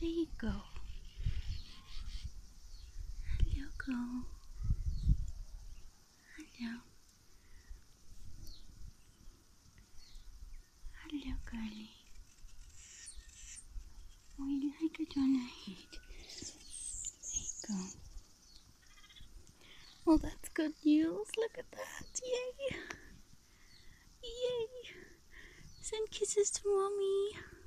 There you go. Hello, girl. Hello. Hello, girlie. Oh, like it on her head. There you go. Well, that's good news. Look at that. Yay. Yay. Send kisses to mommy.